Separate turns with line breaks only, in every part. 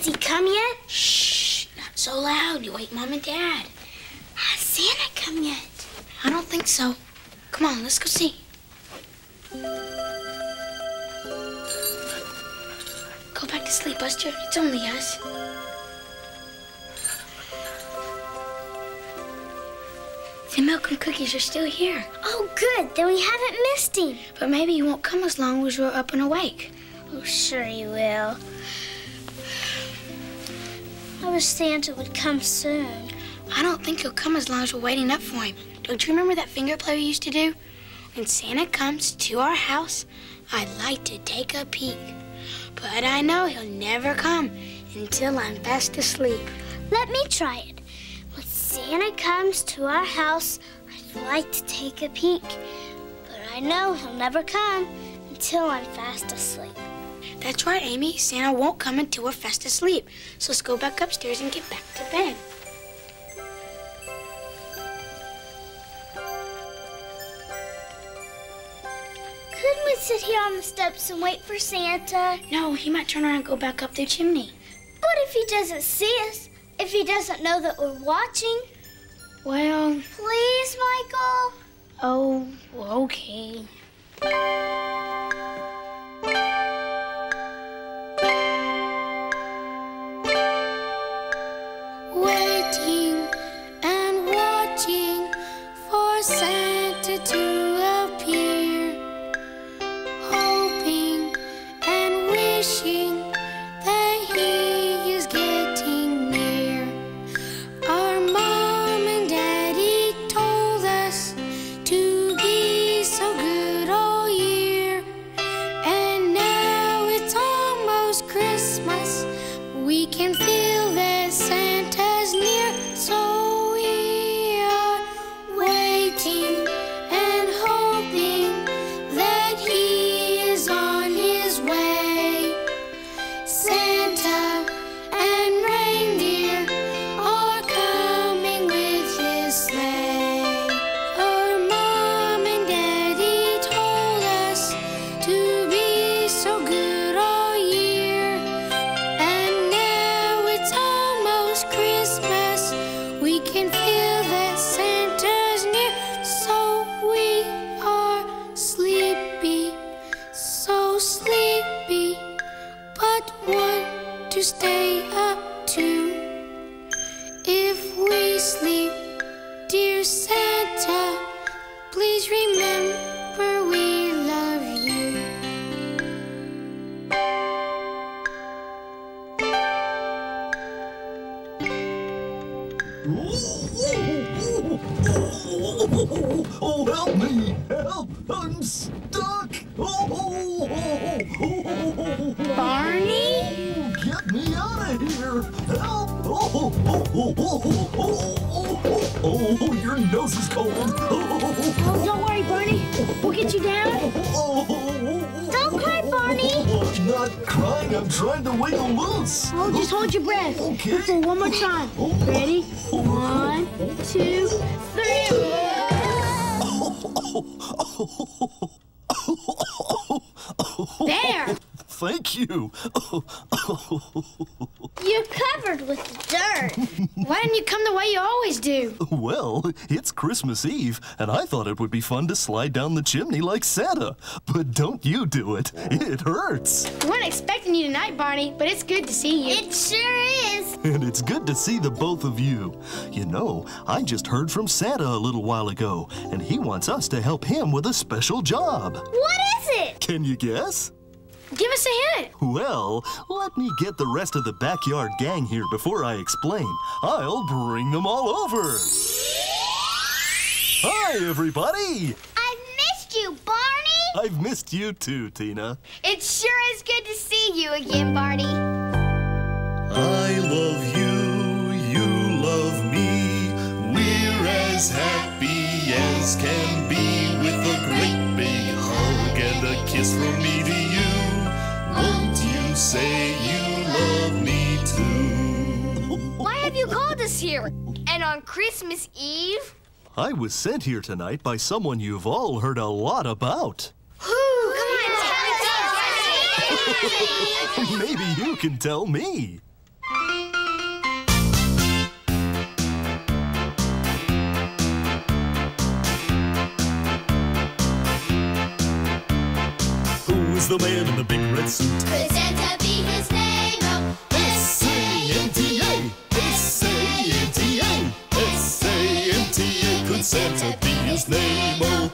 Has he come yet?
Shh, not so loud. You wake Mom and Dad.
Has Santa come yet?
I don't think so. Come on, let's go see. Go back to sleep, Buster. It's only us. The milk and cookies are still here.
Oh, good. Then we haven't missed him.
But maybe he won't come as long as we're up and awake.
Oh, sure he will. I wish Santa would come soon.
I don't think he'll come as long as we're waiting up for him. Don't you remember that finger play we used to do? When Santa comes to our house, I'd like to take a peek. But I know he'll never come until I'm fast asleep.
Let me try it. When Santa comes to our house, I'd like to take a peek. But I know he'll never come until I'm fast asleep.
That's right, Amy. Santa won't come until we're fast asleep. So let's go back upstairs and get back to bed.
Couldn't we sit here on the steps and wait for Santa?
No, he might turn around and go back up the chimney.
But if he doesn't see us, if he doesn't know that we're watching,
Well,
please, Michael.
oh, okay.
Don't cry, Barney.
I'm oh, not crying, I'm trying to wiggle loose!
Oh, just hold your breath.
Okay.
For one more time. Ready? One, two, three. There.
Thank you!
You're covered with dirt.
Why didn't you come the way you always do?
Well, it's Christmas Eve, and I thought it would be fun to slide down the chimney like Santa. But don't you do it. It hurts.
We weren't expecting you tonight, Barney, but it's good to see you.
It sure is.
And it's good to see the both of you. You know, I just heard from Santa a little while ago, and he wants us to help him with a special job.
What is it?
Can you guess?
Give us a hint.
Well, let me get the rest of the backyard gang here before I explain. I'll bring them all over. Hi, everybody!
I've missed you, Barney.
I've missed you too, Tina.
It sure is good to see you again, Barney.
I love you,
Christmas Eve?
I was sent here tonight by someone you've all heard a lot about.
Who? Come on, tell us!
Maybe you can tell me. Who's the man in the big red suit?
Could Santa be his name? Oh,
S-C-N-T. His name? Oh.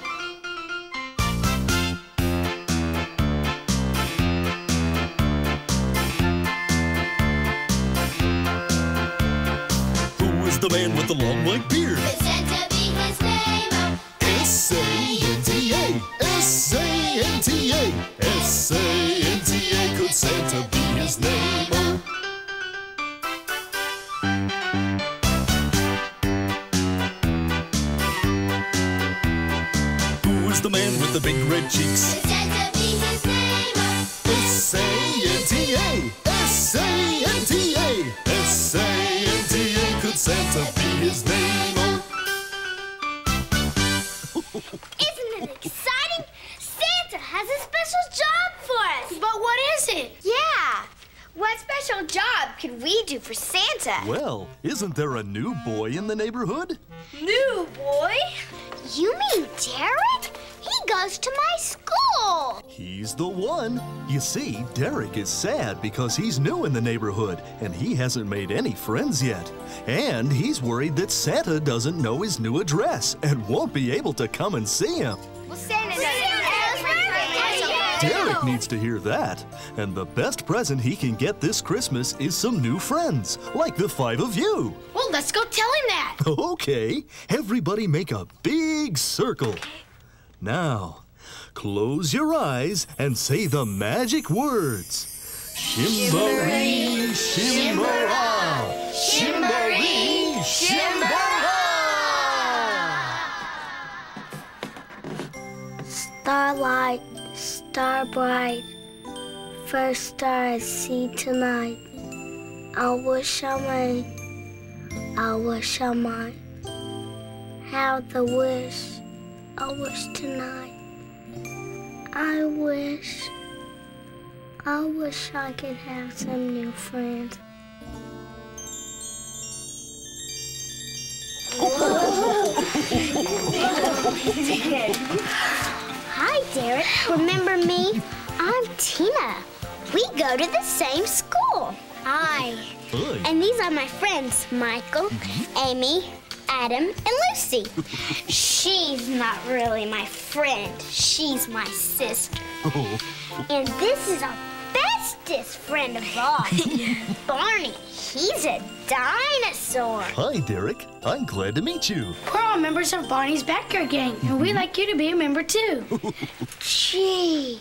Who is the man with the long white beard?
could Santa be his name? Oh,
S-A-N-T-A, S-A-N-T-A, S-A-N-T-A. Could Santa be red cheeks?
could Santa be his name?
S-A-N-T-A, S-A-N-T-A, S-A-N-T-A. Could Santa be his name? Oh.
Isn't it exciting? Santa has a special job for us.
But what is it?
Yeah. What special job could we do for Santa?
Well, isn't there a new boy in the neighborhood?
New boy?
You mean Derek? He goes to my school.
He's the one. You see, Derek is sad because he's new in the neighborhood and he hasn't made any friends yet. And he's worried that Santa doesn't know his new address and won't be able to come and see him.
Well, Santa
Derek needs to hear that. And the best present he can get this Christmas is some new friends, like the five of you.
Well, let's go tell him that.
Okay, everybody make a big circle. Now, close your eyes and say the magic words. Shimmery, shimmerah, shimmery, shimmerah.
Starlight, star bright, first star I see tonight. I wish I might, I wish I might have the wish, I wish tonight. I wish, I wish I could have some new friends. Hi, Derek. Remember me? I'm Tina. We go to the same school. Hi.
Hi.
And these are my friends, Michael, mm-hmm. Amy, Adam, and Lucy. She's not really my friend. She's my sister. Oh. And this is our bestest friend of all, Barney. He's a dinosaur.
Hi, Derek. I'm glad to meet you.
We're all members of Barney's Backyard Gang, and we'd mm-hmm. like you to be a member too.
Gee,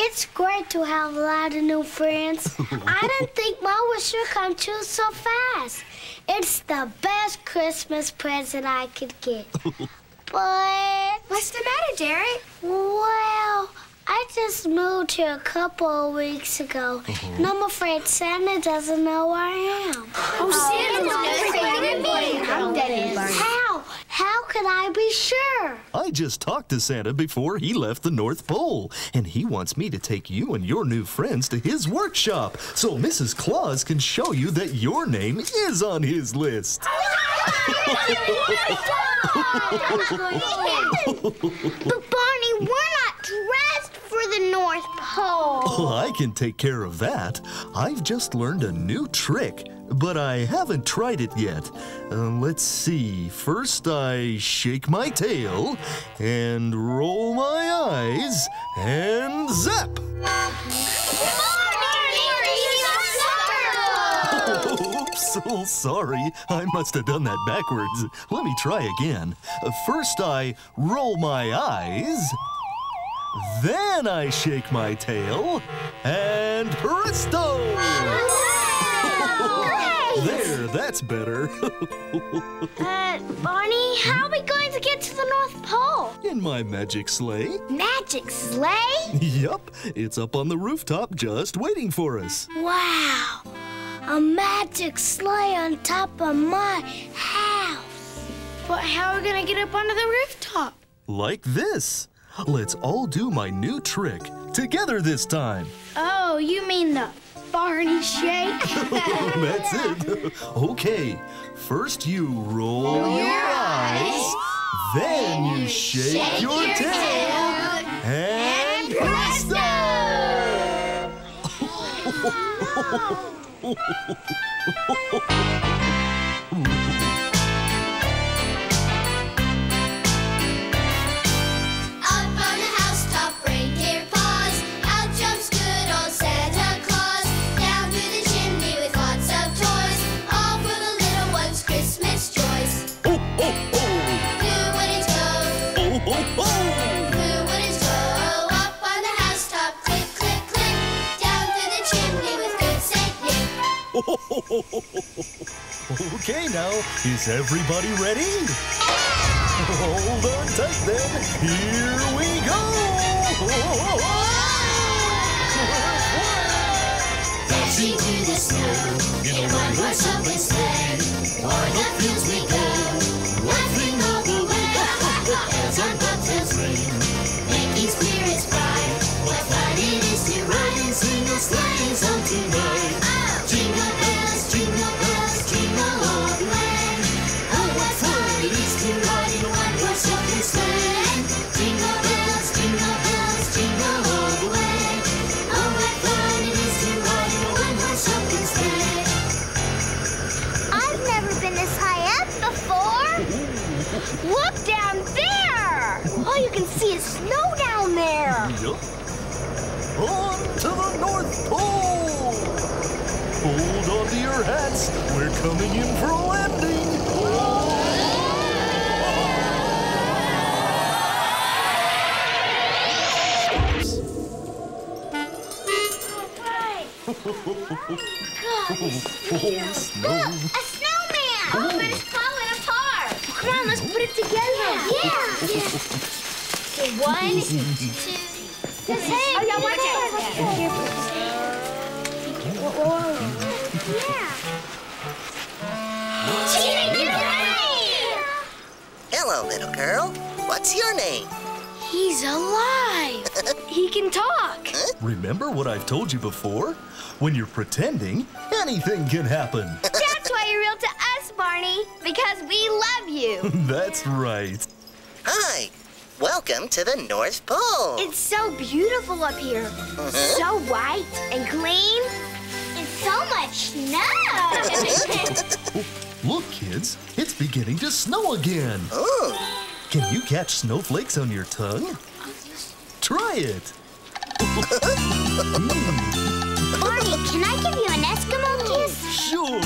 it's great to have a lot of new friends. I didn't think my wish would come true so fast. It's the best Christmas present I could get. But,
What's the matter, Derek?
well, I just moved here a couple of weeks ago, mm-hmm. and I'm afraid Santa doesn't know where I am.
Oh, Santa oh, I'm Santa.
How? How could I be sure?
I just talked to Santa before he left the North Pole, and he wants me to take you and your new friends to his workshop so Mrs. Claus can show you that your name is on his list.
But Barney, we're not dressed for the North Pole.
Oh, I can take care of that. I've just learned a new trick, but I haven't tried it yet. Uh, let's see. First, I shake my tail and roll my eyes and zap. So sorry. I must have done that backwards. Let me try again. First, I roll my eyes. Then I shake my tail. And presto! There, that's better.
Uh, Barney, how are we going to get to the North Pole?
In my magic sleigh.
Magic sleigh?
Yup, it's up on the rooftop just waiting for us.
Wow, a magic sleigh on top of my house.
But how are we gonna get up onto the rooftop?
Like this. Let's all do my new trick together this time.
Oh, you mean the Barney shake?
That's it. Okay, first you roll your eyes, then you shake your tail, and presto!
Up
Okay, now, is everybody ready? Hold on tight then. Here we go!
Dashing through the snow in a one-horse open sleigh. Oh,
snow.
A
snowman. Oh, but it's falling apart. Come on, let's put it together. Yeah. Okay, one, two. Hey, oh, yeah, watch it. Yeah.
Hello, little girl. What's your name?
He's alive. he can talk.
Remember what I've told you before? When you're pretending, anything can happen.
That's why you're real to us, Barney, because we love you.
That's right.
Hi. Welcome to the North Pole.
It's so beautiful up here. Mm-hmm. So white and clean.
And so much snow.
Look, kids, it's beginning to snow again.
Oh,
Can you catch snowflakes on your tongue? Try it. Mm.
Barney, can I give you an Eskimo kiss?
Oh, sure.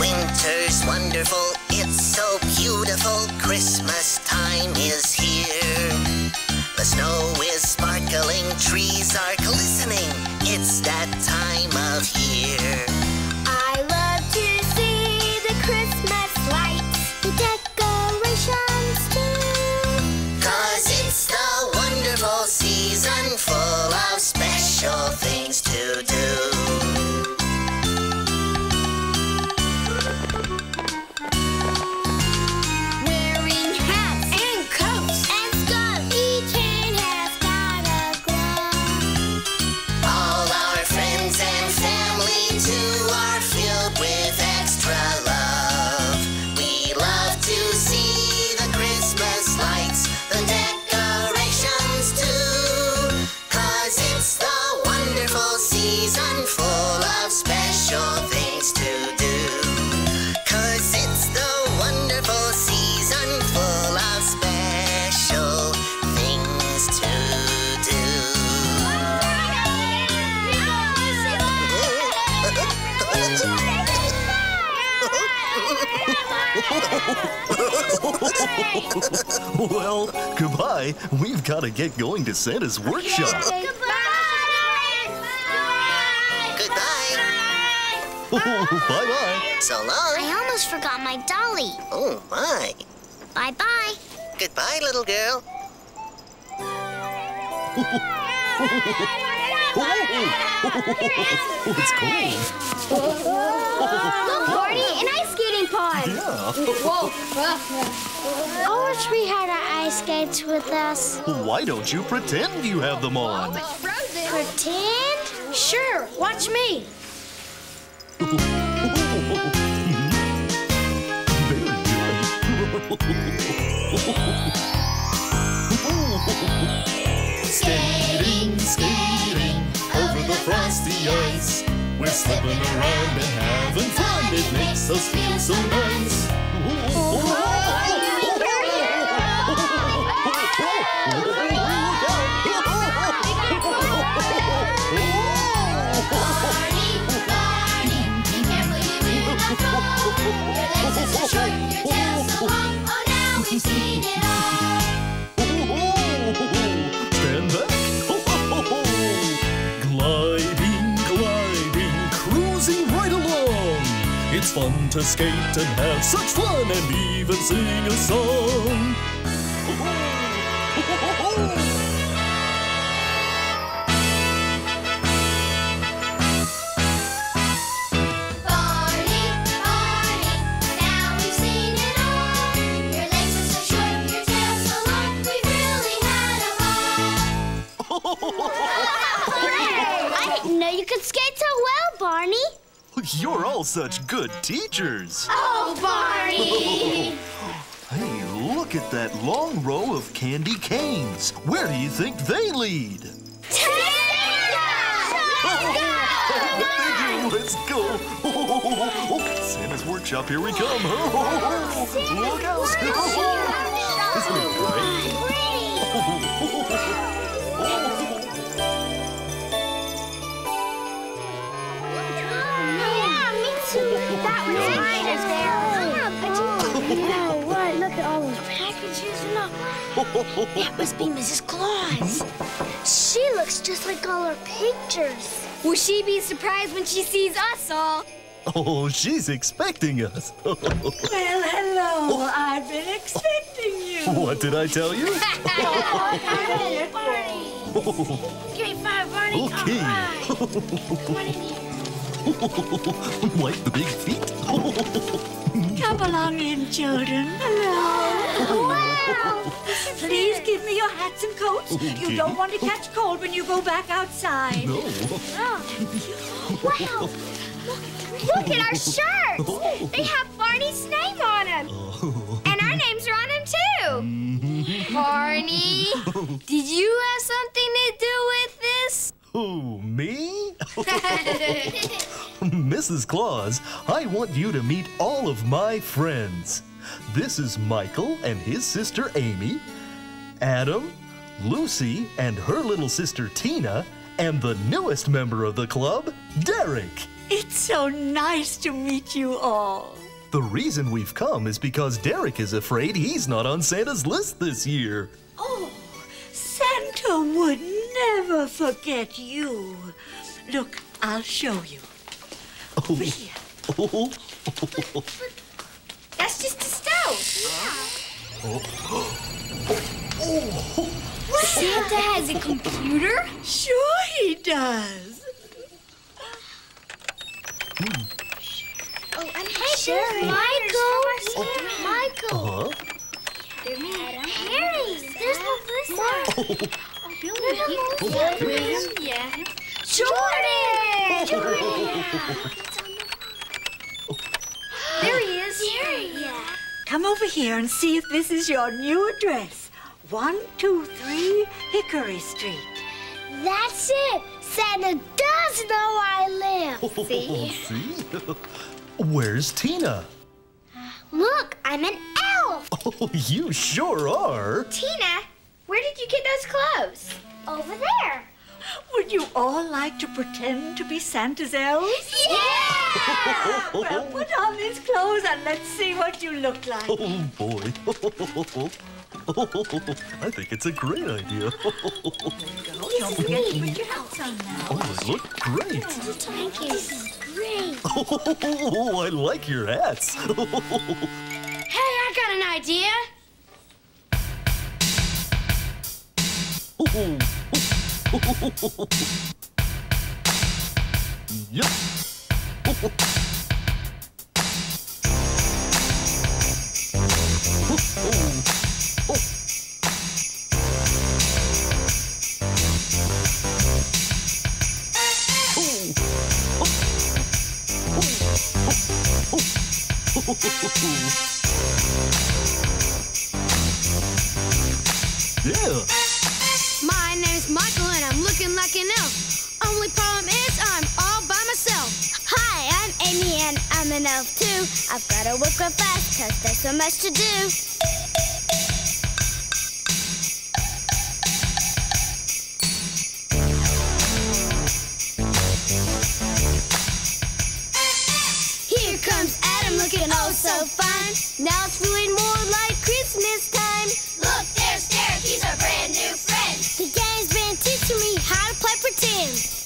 winter's wonderful.
Well, goodbye. We've got to get going to Santa's workshop.
Goodbye.
Bye-bye.
So long.
I almost forgot my dolly.
Oh, my.
Bye bye.
Goodbye, little girl.
Oh, it's cold.
Look, Barney, an ice skating pond.
Yeah.
I wish we had our ice skates with us.
Why don't you pretend you have them on?
Pretend?
Sure, watch me.
Skating, skating over the frosty ice. We're slipping around and having fun. It makes us feel so nice.
Barney, Barney, be careful you will not. Your legs are
fun to skate and have such fun and even sing a song. You're all such good teachers.
Oh, Barney!
Hey, look at that long row of candy canes. Where do you think they lead? Let's go. Santa's workshop, here we come. Look out. Isn't it great?
That
must be Mrs. Claus.
She looks just like all her pictures.
Will she be surprised when she sees us all?
Oh, she's expecting us.
Well, hello. Oh. I've been expecting you.
what did I tell you?
Give me five, Barney.
Okay.
All right. Come on in here.
like the big feet.
Come along in, children. Hello. Please give me your hats and coats. Oh, you don't want to catch cold when you go back outside.
no.
Oh, wow! Look, look at our shirts! They have Barney's name on them. Oh. And our names are on them too. Mm-hmm.
Barney, did you have something to do with this?
Who, me? Mrs. Claus, I want you to meet all of my friends. This is Michael and his sister Amy, Adam, Lucy and her little sister Tina, and the newest member of the club, Derek.
It's so nice to meet you all.
The reason we've come is because Derek is afraid he's not on Santa's list this year.
Oh, Santa would never forget you. Look, I'll show you. Oh. Over here. Oh.
That's just a stove. Santa has a computer?
Sure he does.
Oh, and hey, there's Michael. Oh. Michael.
Huh?
Harry. There's Melissa.
Oh,
Yeah. Jordan. Jordan! Yeah.
There he is.
Yeah.
Come over here and see if this is your new address. 123 Hickory Street.
That's it. Santa does know I live. See?
See? Where's Tina?
Look, I'm an elf.
Oh, you sure are.
Tina, where did you get those clothes?
Over there.
Would you all like to pretend to be Santa's elves?
Yeah!
Well, put on these clothes and let's see what you look like.
Oh, boy. I think it's a great idea.
Don't forget to put your hats on now.
Oh, they look great.
Thank you. This is Great.
Oh, I like your hats.
Hey, I got an idea.
Yup. yeah.
I've gotta work real fast cause there's so much to do.
Here comes Adam looking oh so fine.
Now it's feeling more like Christmas time.
Look, there's Derek, he's our brand new friend.
The gang's been teaching me how to play pretend.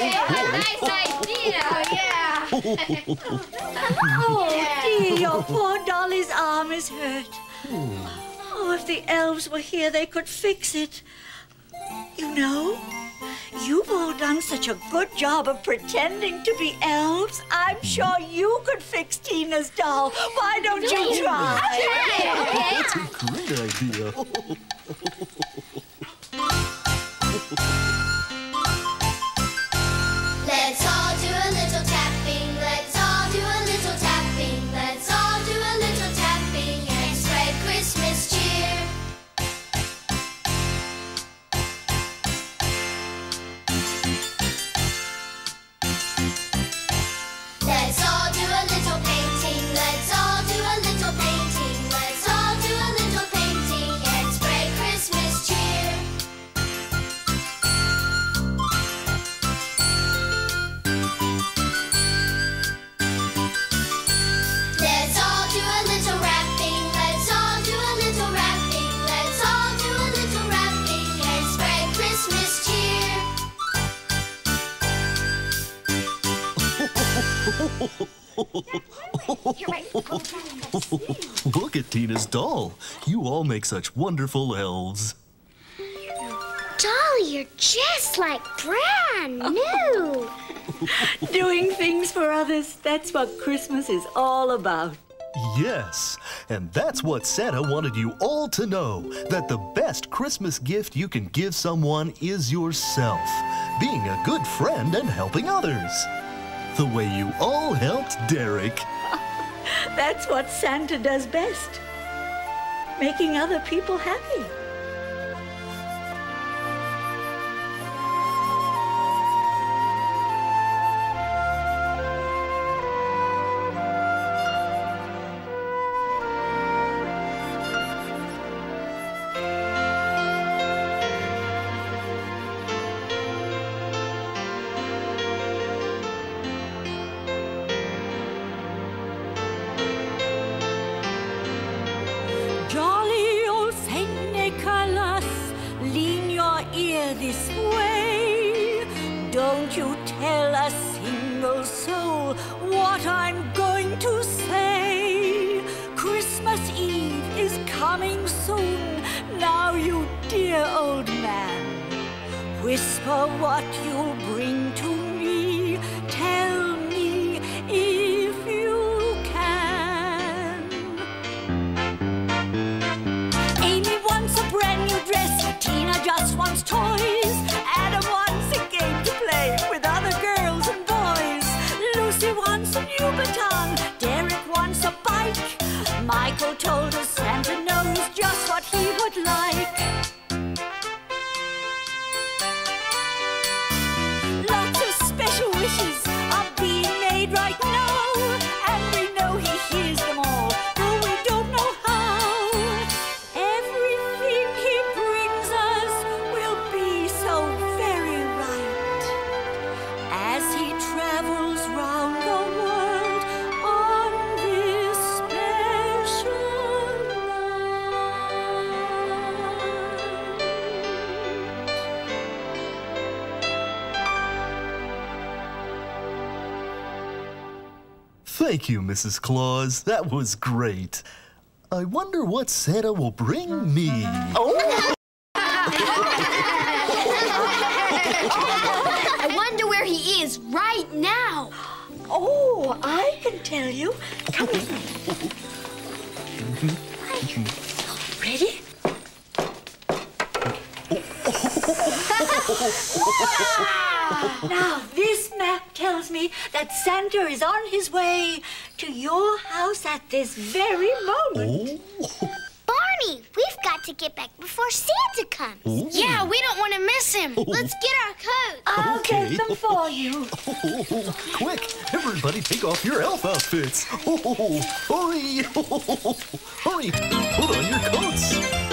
Nice idea. Yeah.
Oh, dear, your poor Dolly's arm is hurt. Oh, if the elves were here, they could fix it. You know, you've all done such a good job of pretending to be elves. I'm sure you could fix Tina's doll. Why don't you try?
That's a great idea. doll. You all make such wonderful elves.
Dolly, you're just like brand new.
Doing things for others, that's what Christmas is all about.
Yes, and that's what Santa wanted you all to know that the best Christmas gift you can give someone is yourself, being a good friend and helping others. The way you all helped Derek.
That's what Santa does best. Making other people happy. You,
Mrs. Claus. That was great. I wonder what Santa will bring me. Oh!
I wonder where he is right now.
Oh, I can tell you. Come with me. Ready? now, this map tells me that Santa is on his way to your house at this very moment.
Barney, we've got to get back before Santa comes.
Yeah, we don't want to miss him.
Let's get our coats.
I'll
Okay.
get them for you.
Oh, quick, everybody take off your elf outfits. Oh, hurry. hurry, put on your coats.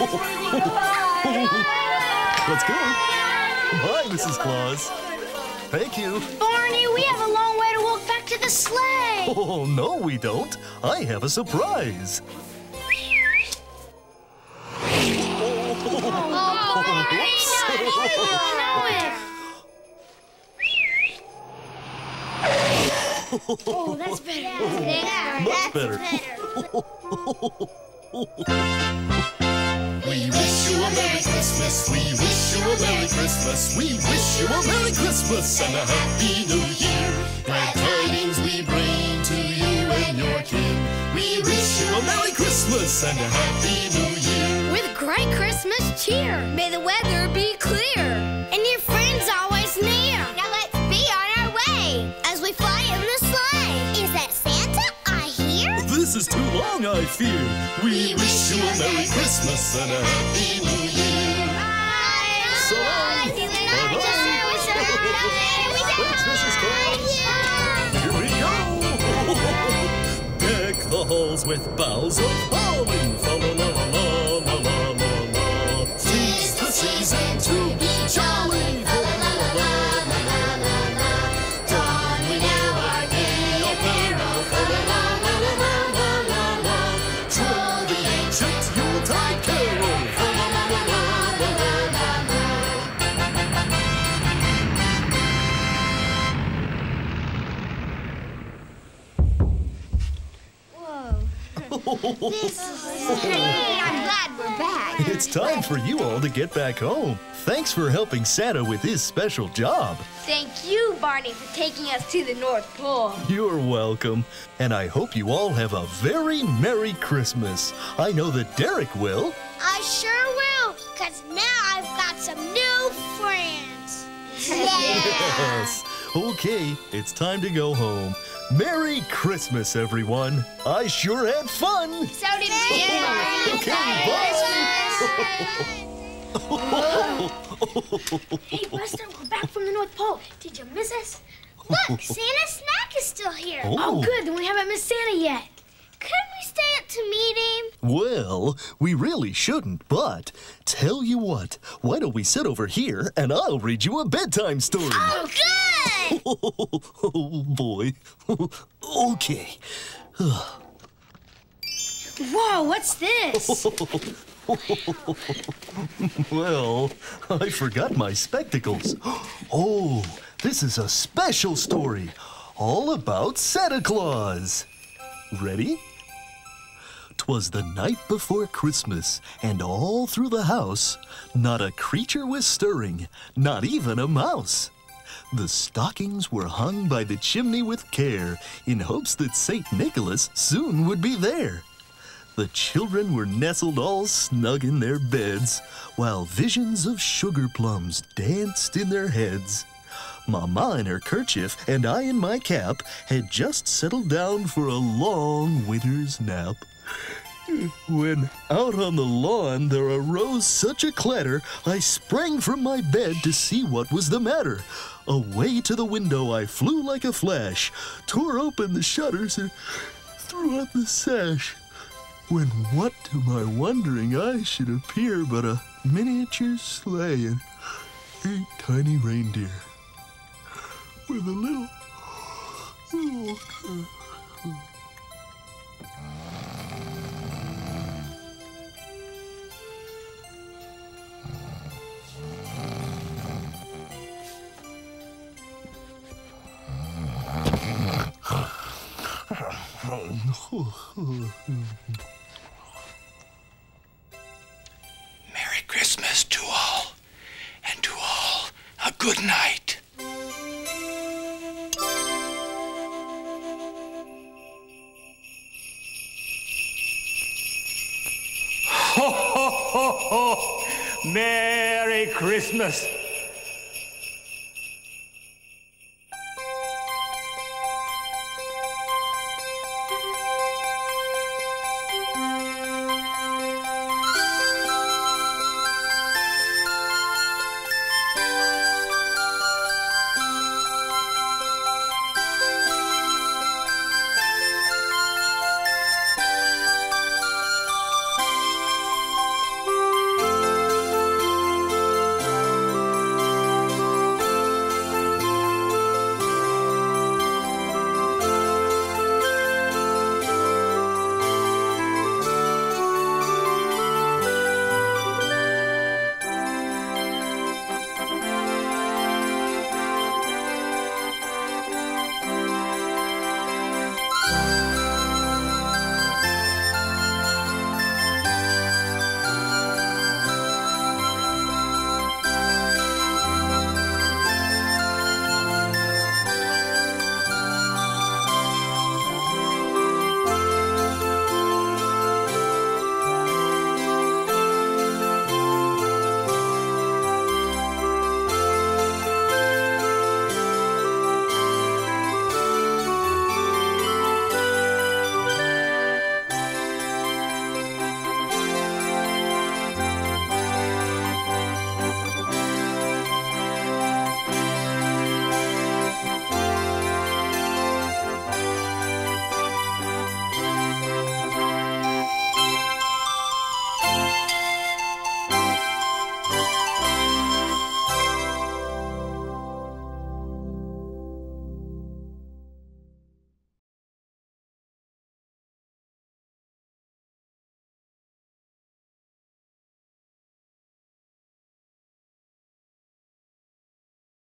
Let's go. Bye, Mrs. Claus. Thank you.
Barney, we have a long way to walk back to the sleigh.
Oh, no, we don't. I have a surprise.
Oh, oh that's better.
Yeah,
Much
that's
better. We wish you a Merry Christmas. We wish you a Merry Christmas. We wish you a Merry Christmas and a Happy New Year. Glad tidings we bring to you and your kin. We wish you a Merry Christmas and a Happy New Year.
With great Christmas cheer.
May the weather be clear.
And your friends
long, I fear. We wish you a Merry Christmas and a Happy New Year. So long. Thanks, Mrs. Claus. Here we go! Deck the halls with boughs of holly. Fa
Hey, I'm glad we're back.
It's time for you all to get back home. Thanks for helping Santa with his special job.
Thank you, Barney, for taking us to the North Pole.
You're welcome. And I hope you all have a very Merry Christmas. I know that Derek will.
I sure will, because now I've got some new friends.
Yes. Okay, it's time to go home. Merry Christmas, everyone. I sure had fun.
So did we.
Okay, bye.
Hey, Buster, we're back from the North Pole. Did you miss us?
Look, Santa's snack is still here. Oh.
oh, good. Then we haven't missed Santa yet.
Couldn't we stay up to meet him?
Well, we really shouldn't, but tell you what, why don't we sit over here and I'll read you a bedtime story?
Oh, good.
Oh boy. okay.
Whoa, what's this?
Well, I forgot my spectacles. Oh, this is a special story all about Santa Claus. Ready? 'Twas the night before Christmas, and all through the house, not a creature was stirring, not even a mouse. The stockings were hung by the chimney with care, in hopes that St. Nicholas soon would be there. The children were nestled all snug in their beds, while visions of sugar plums danced in their heads. Mamma in her kerchief and I in my cap had just settled down for a long winter's nap. When out on the lawn there arose such a clatter, I sprang from my bed to see what was the matter. Away to the window I flew like a flash, tore open the shutters, and threw up the sash. When what to my wondering eyes should appear but a miniature sleigh and eight tiny reindeer with a little. little Merry Christmas to all, and to all a good night.
Ho, ho, ho, ho! Merry Christmas.